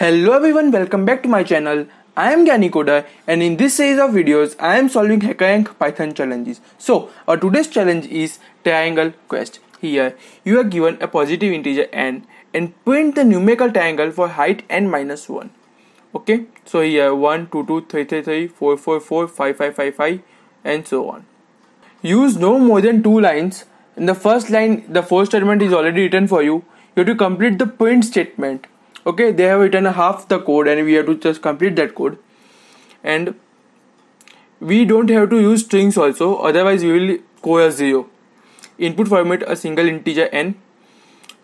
Hello everyone, welcome back to my channel. I am Gyaani Coder and in this series of videos I am solving HackerRank Python challenges. So our today's challenge is triangle quest. Here you are given a positive integer n and print the numerical triangle for height n minus 1. Okay, so here 1, 2, 2, 3, 3, 3, 4, 4, 4, 5, 5, 5, 5 and so on. Use no more than two lines. In the first line the first statement is already written for you. You have to complete the print statement okay they have written half the code and we have to just complete that code. And we don't have to use strings also otherwise we will code 0 input format a single integer n.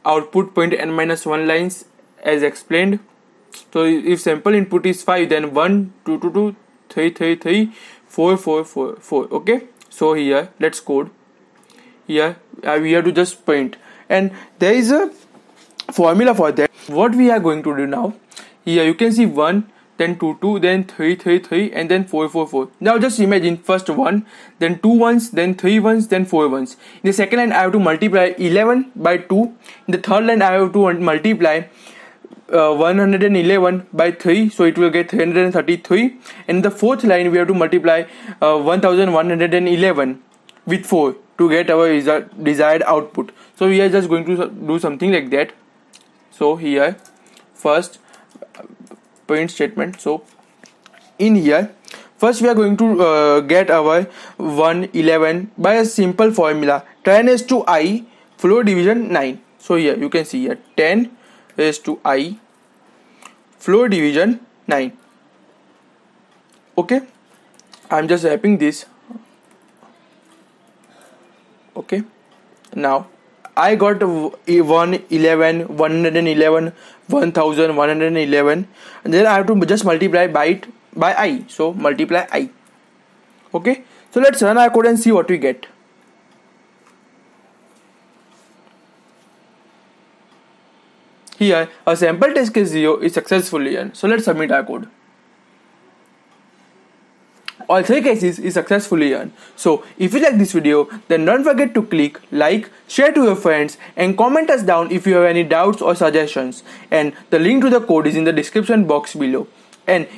Output point n minus 1 lines as explained. So if sample input is 5 then 1 2 2 2 3 3 3 4 4 4 4 okay? So here let's code. Here uh, we have to just print and there is a formula for that what we are going to do now? Here you can see 1 then 2 2 then 3 3 3 and then 4 4 4 now just imagine first 1 then 2 ones then 3 ones then 4 ones. In the second line i have to multiply 11 by 2 in the third line i have to multiply uh, 111 by 3 so it will get 333 and the fourth line we have to multiply uh, 1111 with 4 to get our desired output. So we are just going to do something like that so here first print statement. So in here first we are going to uh, get our 111 by a simple formula. 10 is to i floor division 9 so here you can see here. 10 is to i floor division 9 okay? I'm just wrapping this. Okay? Now I got 111, 111, 1111 and then I have to just multiply by it by i. So multiply i. Okay. So let's run our code and see what we get. Here a sample test case 0 is successfully run. So let's submit our code all three cases is successfully run. So if you like this video then don't forget to click like, share to your friends and comment us down if you have any doubts or suggestions and the link to the code is in the description box below. And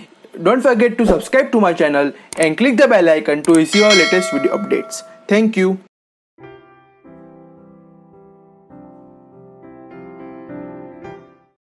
don't forget to subscribe to my channel and click the bell icon to receive our latest video updates. Thank you.